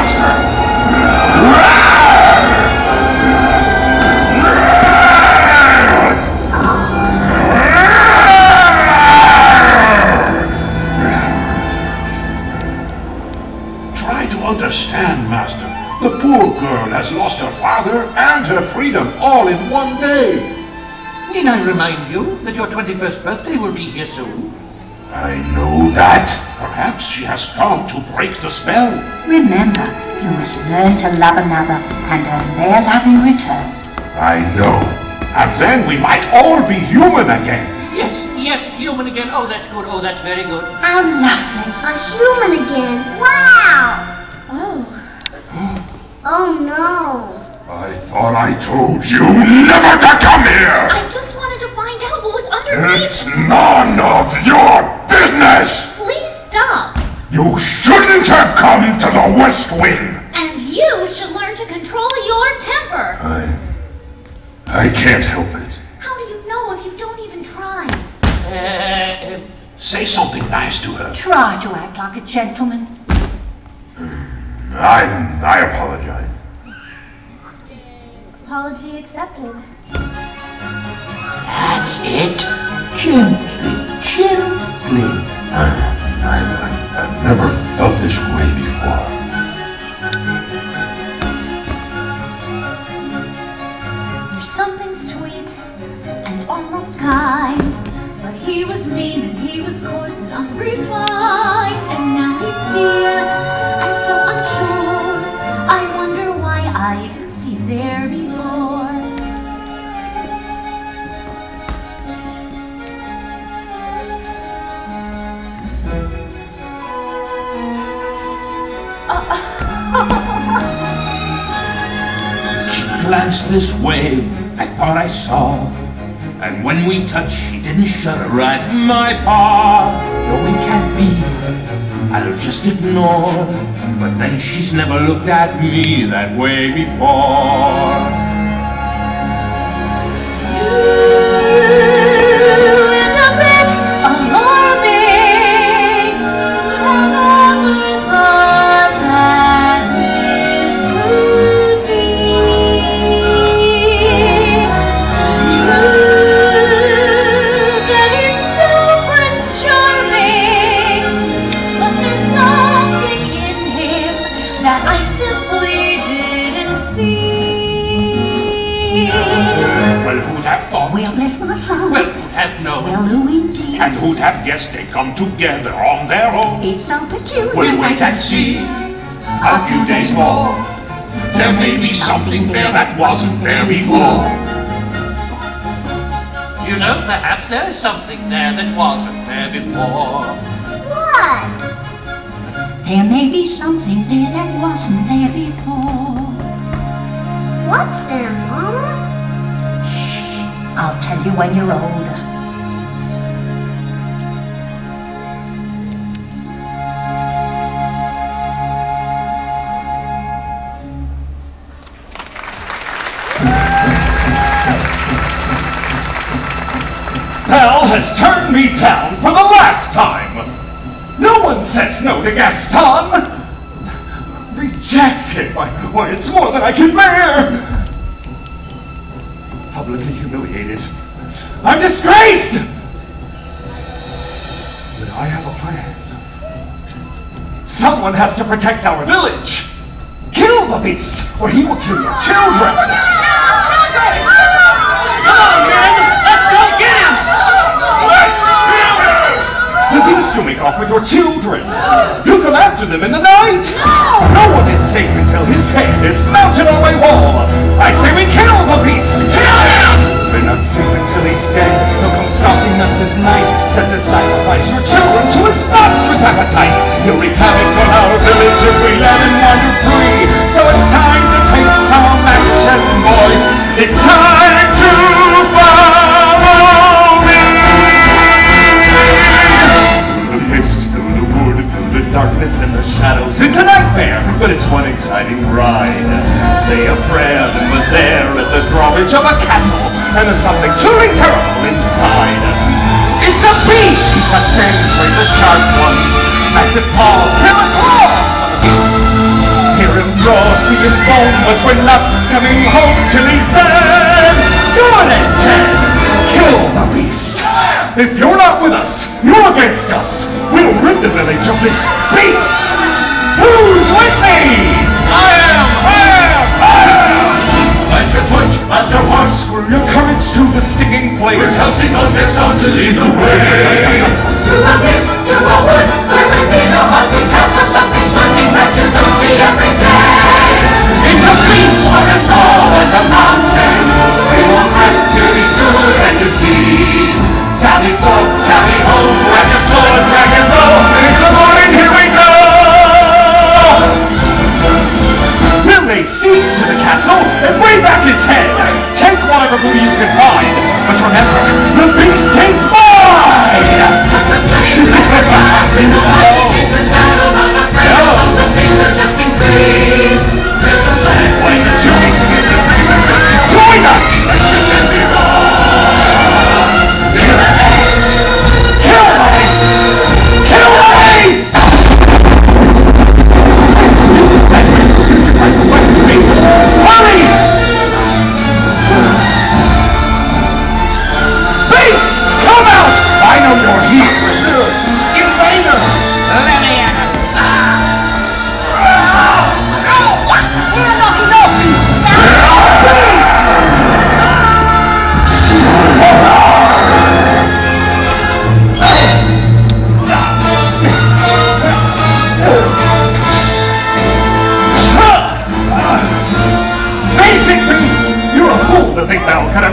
monster! Try to understand, Master. The poor girl has lost her father and her freedom all in one day. Need I remind you that your 21st birthday will be here soon? I know that. Perhaps she has come to break the spell. Remember, you must learn to love another and earn their love in return. I know. And then we might all be human again. Yes, yes, human again. Oh, that's good. Oh, that's very good. How lovely. A human again. Wow! Oh. Oh no. I thought I told you never to come here! I just wanted to find out what was underneath. It's none of your business! Please stop. You shouldn't have come to the West Wing! And you should learn to control your temper. I. I can't help it. How do you know if you don't even try? Uh, Say something nice to her. Try to act like a gentleman. I. I apologize. Apology accepted. that's it. Gently, gently. I've, I've, I've never felt this way before. She glanced this way, I thought I saw. And when we touched, she didn't shudder at my paw. No, it can't be. I'll just ignore. But then she's never looked at me that way before. Thought? Well, bless. Well, who'd have known? Well, who indeed? And who'd have guessed they'd come together on their own? It's so peculiar. We'll wait and see. A few days more. There may be something there that wasn't there before. You know, perhaps there is something there that wasn't there before. What? There may be something there that wasn't there before. What's there, Mama? I'll tell you when you're older. Belle has turned me down for the last time. No one says no to Gaston. Rejected. Why, why, it's more than I can bear. I'm disgraced. But I have a plan. Someone has to protect our village. Kill the beast, or he will kill your children. Come on, men! Let's go get him! Let's kill him! The beast will make off with your children. You come after them in the night. No! one is safe until his head is mounted on my wall. I say we kill the beast. Kill him! We're not safe until he's dead. He'll come stalking us at night. Set to sacrifice your children to his monstrous appetite. He'll wreak havoc on our village if we let him wander free. So it's time to take some action, boys. It's time to follow me. The mist, through the wood, through the darkness and the shadows. It's a nightmare, but it's one exciting ride. Say a prayer, then we're there at the drawbridge of a castle, and there's something truly terrible inside. It's a beast! He's got fangs, razor sharp ones, massive paws, killer claws for the beast. Here dirty and bone, but we're not coming home till he's dead. Go on then, Ted. Kill the beast. If you're not with us, you're against us. We'll rid the village of this beast. Place. We're counting on this town to lead the way. To a mist, to a wood,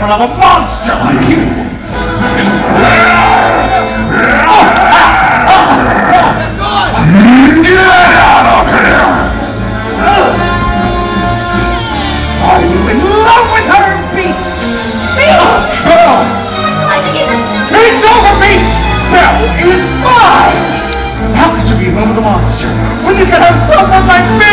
Belle could a monster like you! Get out of here! Are you in love with her, beast? Beast! Belle! Tried to get her soon. It's over, beast! Belle is mine! How could you be in love with a monster when you can have someone like me?